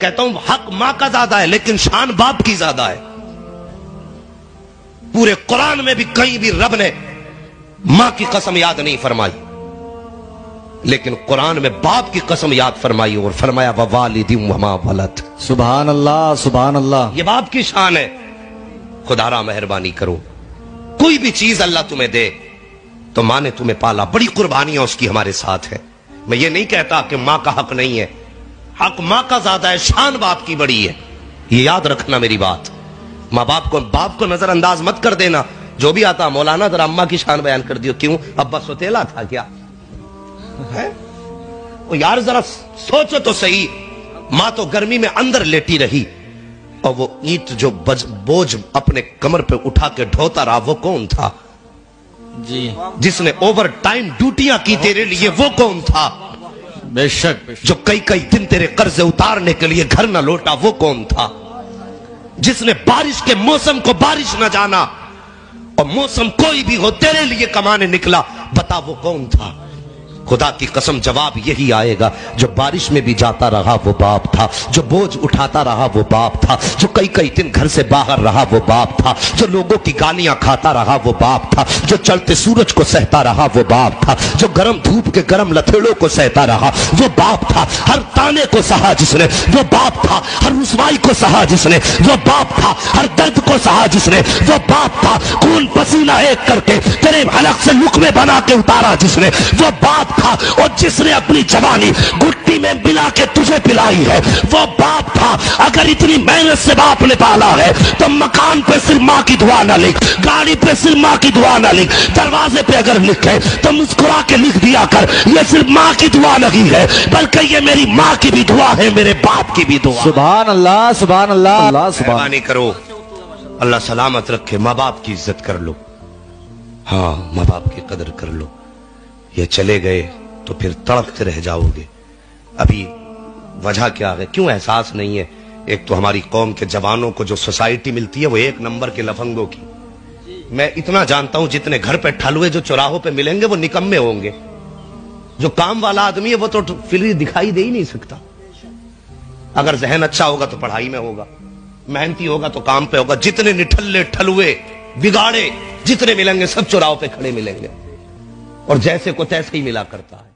कहता हूँ हक माँ का ज़्यादा है लेकिन शान बाप की ज़्यादा है। पूरे कुरान में भी कहीं भी रब ने माँ की कसम याद नहीं फरमाई लेकिन कुरान में बाप की कसम याद फरमाई और फरमाया वालिदी वमा वलत सुबहान अल्लाह सुबहान अल्लाह ये बाप की शान है। खुदारा मेहरबानी करो। कोई भी चीज़ अल्लाह तुम्हें दे तो माँ ने तुम्हें पाला। बड़ी कुर्बानियाँ उसकी हमारे साथ है। मैं ये नहीं कहता कि माँ का हक नहीं है। हक माँ का ज़्यादा है शान बाप की बड़ी है। ये याद रखना मेरी बात। माँ बाप को बाप को नजरअंदाज मत कर देना। जो भी आता मौलाना जरा अम्मा की शान बयान कर दियो। क्यों? अब्बा सोतेला था क्या? है? ओ यार जरा सोचो तो सही। माँ तो गर्मी में अंदर लेटी रही। और वो ईट जो बज, बोझ अपने कमर पे उठा के ढोता रहा वो कौन था? जी। जिसने ओवर टाइम ड्यूटियाँ की तेरे लिए वो कौन था? बेशक जो कई कई दिन तेरे कर्जे उतारने के लिए घर न लौटा, वो कौन था? जिसने बारिश के मौसम को बारिश न जाना, और मौसम कोई भी हो, तेरे लिए कमाने निकला, बता वो कौन था? खुदा की कसम, जवाब यही आएगा, जो बारिश में भी जाता रहा वो बाप था, जो बोझ उठाता रहा वो बाप था, जो कई कई दिन घर से बाहर रहा वो बाप था, जो लोगों की गालियाँ खाता रहा वो बाप था, जो चलते सूरज को सहता रहा वो बाप था, जो गर्म धूप के गर्म लथेड़ों को सहता रहा वो बाप था, हर ताने को सहा जिसने, वो बाप था, हर रुसवाई को सहा जिसने, वो बाप था, हर दर्द को सहा जिसने, वो बाप था, खून पसीना एक करके तेरे हलक से लुकमे बना के उतारा जिसने। वो बाप था और जिसने अपनी जवानी गुट्टी में मिला के तुझे पिलाई है। वो बाप था। अगर इतनी मेहनत से बाप ने पाला है तो मकान पे सिर्फ़ माँ की दुआ ना लिख गाड़ी पे सिर्फ़ माँ की दुआ ना लिख दरवाजे पे अगर लिखे तो मुस्कुरा के लिख दिया कर ये सिर्फ़ माँ की दुआ नहीं है बल्कि ये मेरी माँ की भी दुआ है मेरे बाप की भी दुआ। सुबहान अल्लाह सुबहान अल्लाह अल्लाह सुबहान करो। अल्लाह सलामत रखे माँ बाप की इज़्ज़त कर लो। हाँ माँ बाप की कदर कर लो। ये चले गए तो फिर तड़पते रह जाओगे। अभी वजह क्या है? क्यों एहसास नहीं है? एक तो हमारी कौम के जवानों को जो सोसाइटी मिलती है, वो एक नंबर के लफंगों की। मैं इतना जानता हूँ, जितने घर पे ठलुए जो चौराहों पे मिलेंगे, वो निकम्मे होंगे। जो काम वाला आदमी है, वो तो फिर दिखाई दे ही नहीं सकता। अगर जहन अच्छा होगा तो पढ़ाई में होगा। मेहनती होगा तो काम पे होगा। जितने निठल्ले ठलुए बिगाड़े, जितने मिलेंगे सब चुराव पे खड़े मिलेंगे। और जैसे को तैसे ही मिला करता है।